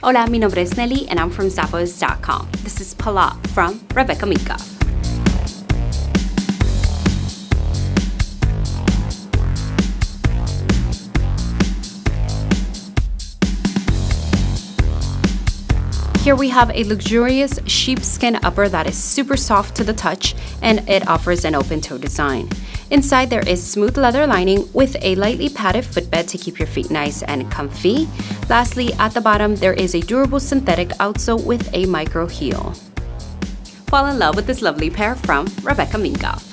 Hola, mi nombre es Nelly and I'm from Zappos.com. This is Palah from Rebecca Minkoff. Here we have a luxurious sheepskin upper that is super soft to the touch and it offers an open toe design. Inside there is smooth leather lining with a lightly padded footbed to keep your feet nice and comfy. Lastly, at the bottom there is a durable synthetic outsole with a micro heel. Fall in love with this lovely pair from Rebecca Minkoff.